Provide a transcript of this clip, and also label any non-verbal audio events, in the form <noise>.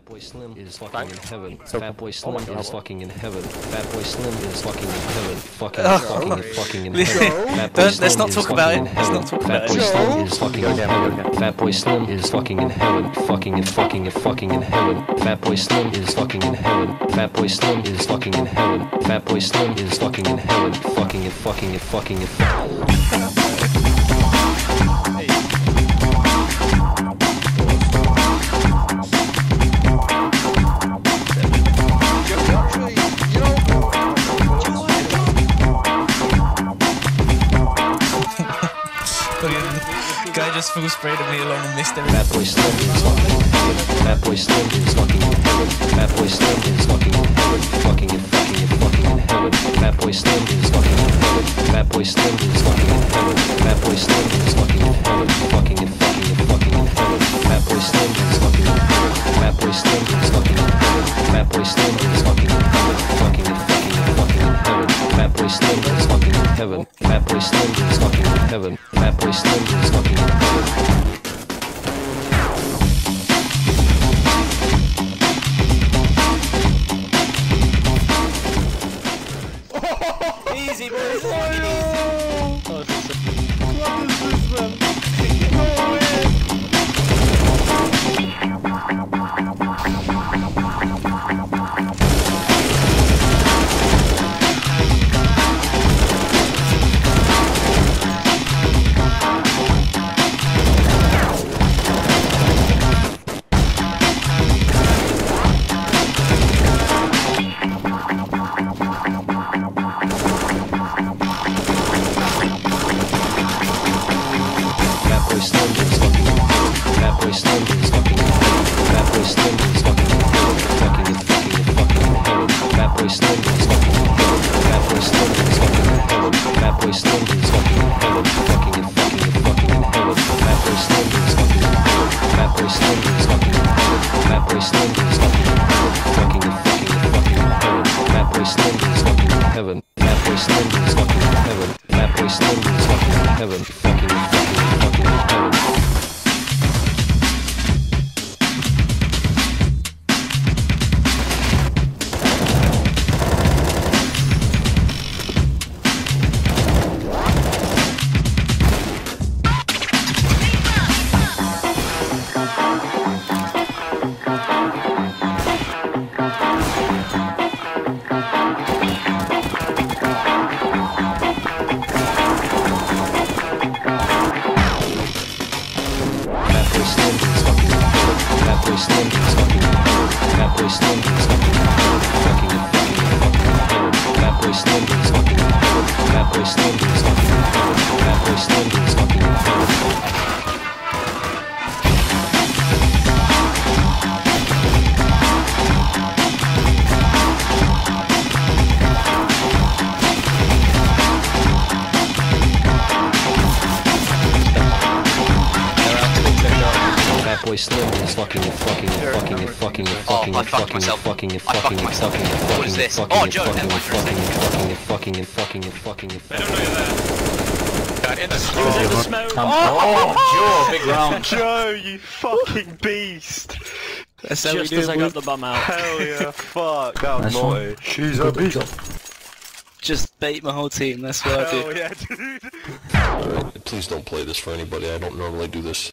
Fatboy Slim is fucking in heaven. Fatboy Slim is fucking in heaven. Fatboy Slim is fucking in heaven. Fucking, fucking, fucking in heaven. Fatboy Don't- let's not talk about it. Let's not talk about Fatboy it. Slim is fucking in heaven. Fatboy Slim is fucking in heaven. Fucking and fucking and fucking in heaven. Fatboy Slim is fucking in heaven. Fatboy Slim is fucking in heaven. Fatboy Slim is fucking in heaven. Fucking and fucking and fucking and. Fucking just full sprayed at me along and missed everything. Fatboy Slim is fucking in heaven. Fatboy Slim is fucking in heaven. Fatboy Slim is fucking. Fucking and fucking and fucking in heaven. Fatboy Slim is fucking in heaven. Fatboy Slim is fucking in heaven. Fatboy Slim is fucking. Fucking and fucking and fucking in heaven. Fatboy Slim fucking in heaven. Fatboy Slim is fucking in heaven. Fatboy Slim is fucking in heaven. Easy, boys. Slim is fucking. Fucking fucking heaven. Slim is fucking in heaven. Fucking heaven. Fucking fucking fucking heaven. Is fucking Slim is fucking. Fucking fucking Slim is fucking in heaven. Fatboy Slim is fucking and fucking and fucking and fucking and fucking Oh, I and fucked fucking and myself. fucking and I fucking fucked and myself. fucking and What fucking is and this? fucking Oh, and Joe, fucking never and mind, fucking and fucking and fucking and fucking and fucking and fucking and in the Oh, Joe, big round. Joe, you fucking beast! That's how we Just do as it, I boy. got the bum out. Hell yeah, <laughs> fuck, oh, that was Nice one. naughty. She's a beast. Just bait my whole team. That's what I do. Hell yeah, dude. Please don't play this for anybody. I don't normally do this.